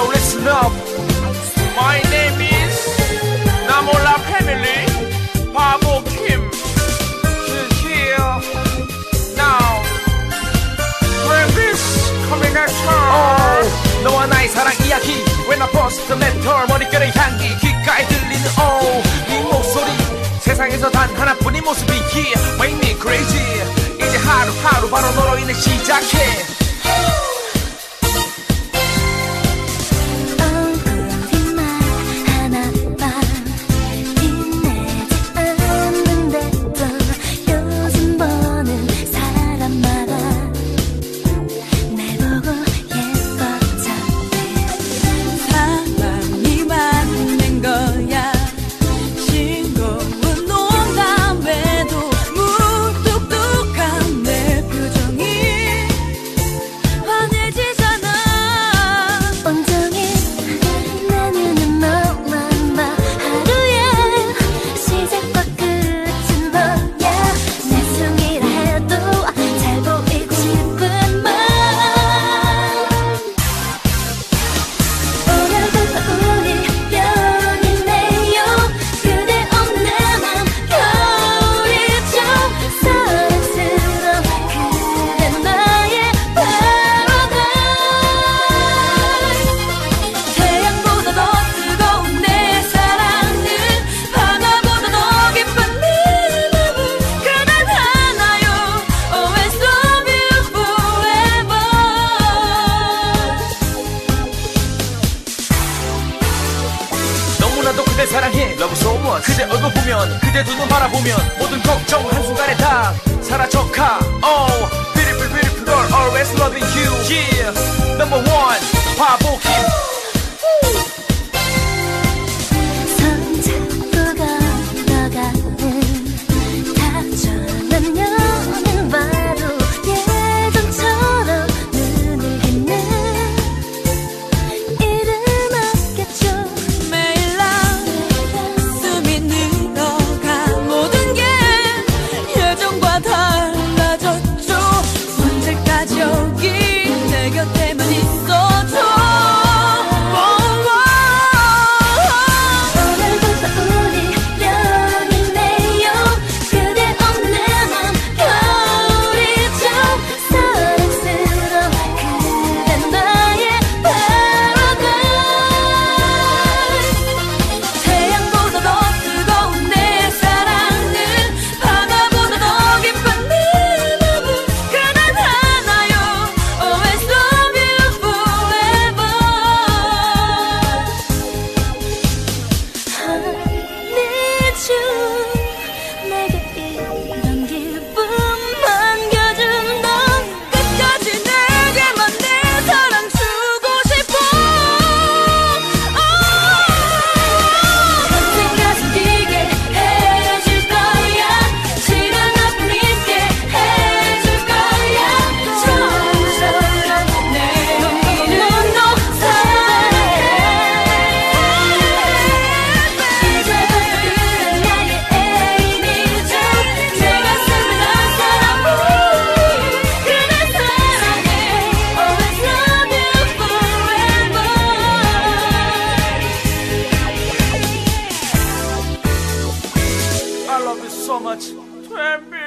Yo, listen up. My name is 나몰라 패밀리 바보 김. She's here now. Travis coming at her. 너와 나의 사랑 이야기. When I bust the metal 머릿결의 향기 귓가에 들리는 oh 이 목소리 세상에서 단 하나뿐인 모습이 yeah make me crazy 이제 하루하루 바로 너로 인해 시작해 사랑해 Love so much 그대 얼굴 보면 그대 두 눈 바라보면 모든 걱정 한순간에 다 사라져 가 Oh beautiful beautiful girl always loving you Yeah I love you so much. Twembi.